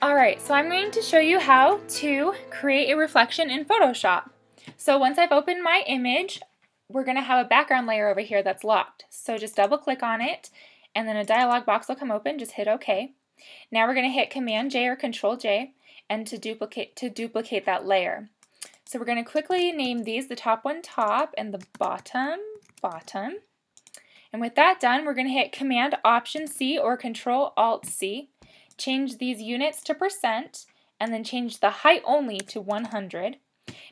Alright, so I'm going to show you how to create a reflection in Photoshop. So once I've opened my image, we're going to have a background layer over here that's locked. So just double click on it and then a dialog box will come open, just hit OK. Now we're going to hit Command J or Control J and to duplicate to duplicate that layer. So we're going to quickly name these the top one top and the bottom bottom. And with that done, we're going to hit Command Option C or Control Alt C change these units to percent, and then change the height only to 100.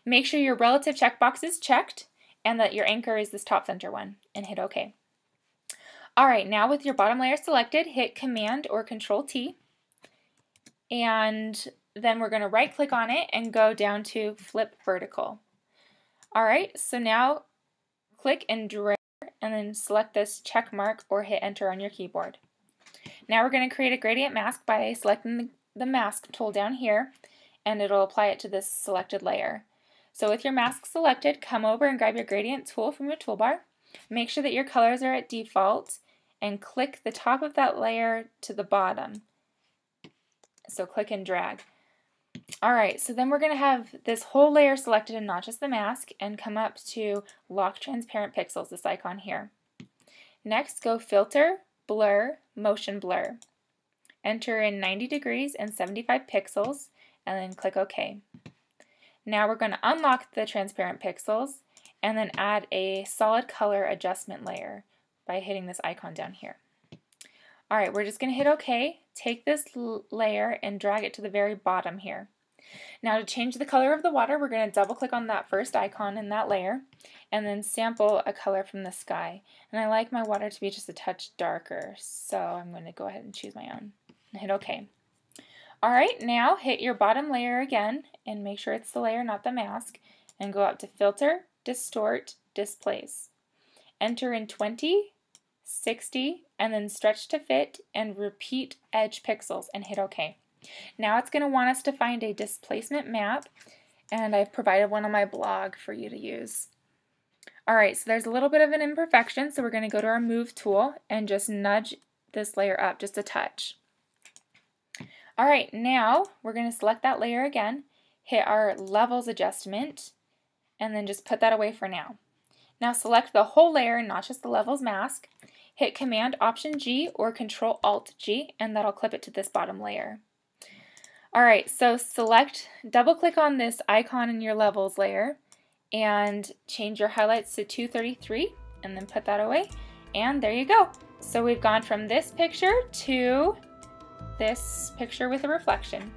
Make sure your relative checkbox is checked and that your anchor is this top center one, and hit OK. Alright, now with your bottom layer selected, hit Command or Control T, and then we're going to right click on it and go down to Flip Vertical. Alright, so now click and drag and then select this check mark or hit enter on your keyboard. Now we're going to create a gradient mask by selecting the mask tool down here and it'll apply it to this selected layer. So with your mask selected, come over and grab your gradient tool from your toolbar. Make sure that your colors are at default and click the top of that layer to the bottom. So click and drag. Alright, so then we're going to have this whole layer selected and not just the mask and come up to lock transparent pixels, this icon here. Next, go filter, blur, motion blur. Enter in 90 degrees and 75 pixels and then click OK. Now we're going to unlock the transparent pixels and then add a solid color adjustment layer by hitting this icon down here. Alright, we're just going to hit OK, take this layer and drag it to the very bottom here. Now to change the color of the water, we're going to double click on that first icon in that layer and then sample a color from the sky. And I like my water to be just a touch darker, so I'm going to go ahead and choose my own and hit OK. Alright, now hit your bottom layer again and make sure it's the layer, not the mask, and go up to Filter, Distort, Displace. Enter in 20, 60, and then stretch to fit and repeat edge pixels and hit OK. Now it's going to want us to find a displacement map, and I've provided one on my blog for you to use. Alright, so there's a little bit of an imperfection, so we're going to go to our Move tool and just nudge this layer up just a touch. Alright, now we're going to select that layer again, hit our Levels adjustment, and then just put that away for now. Now select the whole layer, not just the Levels mask, hit Command Option G or Control Alt G, and that'll clip it to this bottom layer. Alright, so select, double click on this icon in your levels layer and change your highlights to 233 and then put that away. And there you go. So we've gone from this picture to this picture with a reflection.